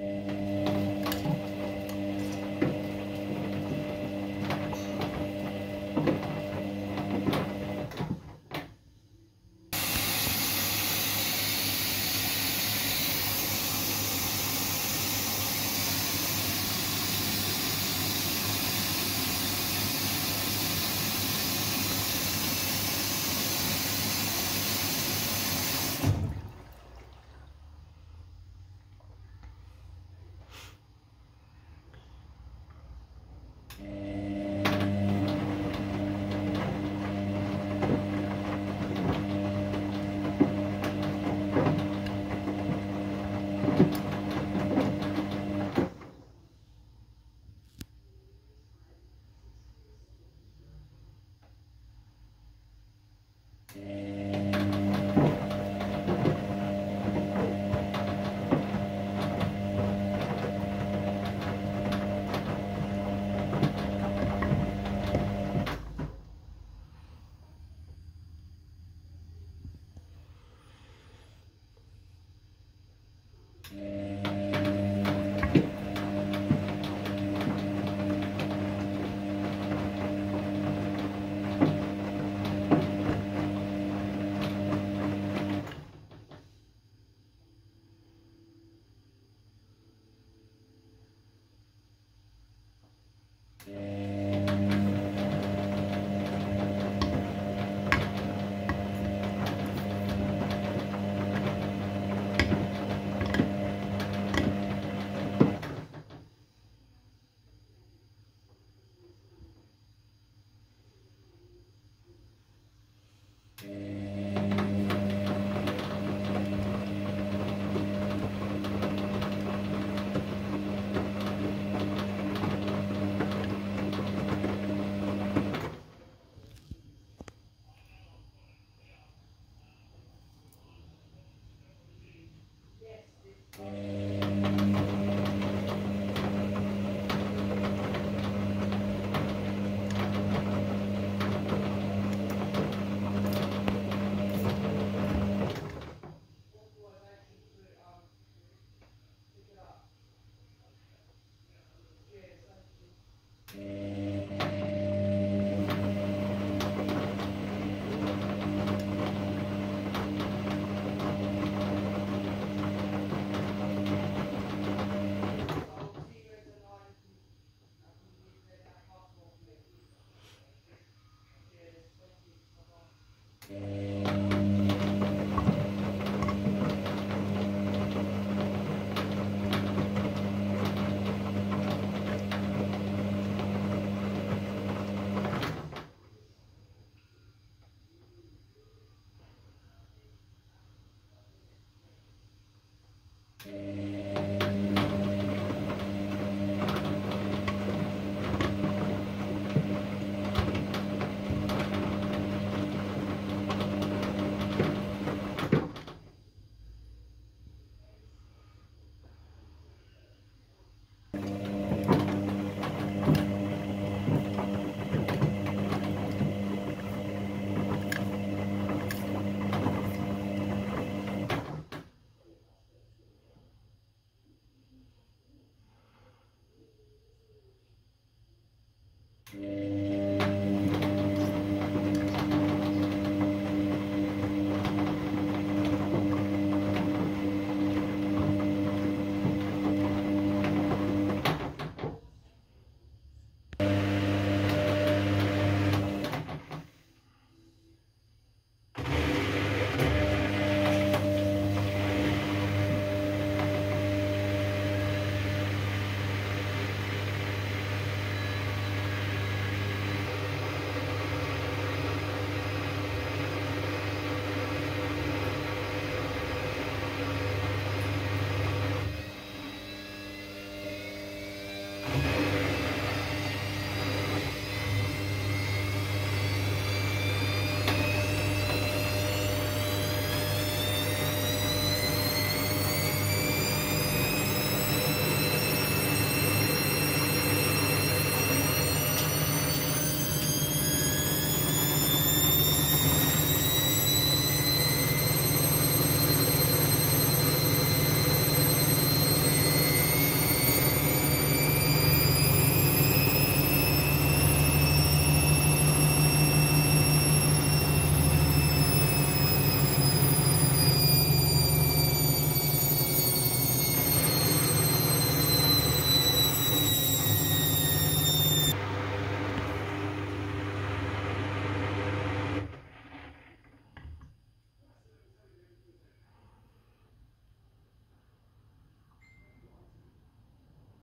And ええー Yeah.